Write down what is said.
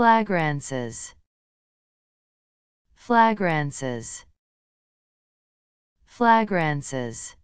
flagrances. Flagrances. Flagrances.